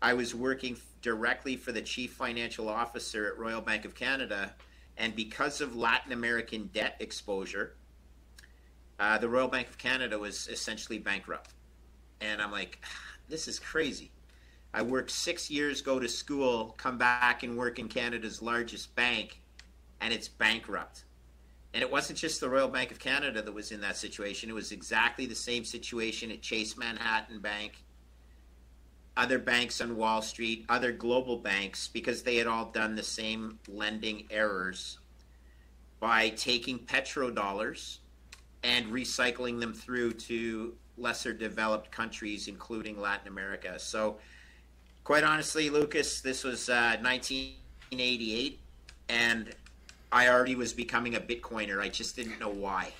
I was working directly for the chief financial officer at Royal Bank of Canada, and because of Latin American debt exposure, uh, the Royal Bank of Canada was essentially bankrupt. And I'm like, this is crazy. I worked six years, go to school, come back and work in Canada's largest bank, and it's bankrupt. And it wasn't just the Royal Bank of Canada that was in that situation. It was exactly the same situation at Chase Manhattan Bank, other banks on Wall Street, other global banks, because they had all done the same lending errors by taking petrodollars and recycling them through to lesser developed countries, including Latin America. So, quite honestly, Lucas, this was uh, 1988, and I already was becoming a Bitcoiner. I just didn't know why.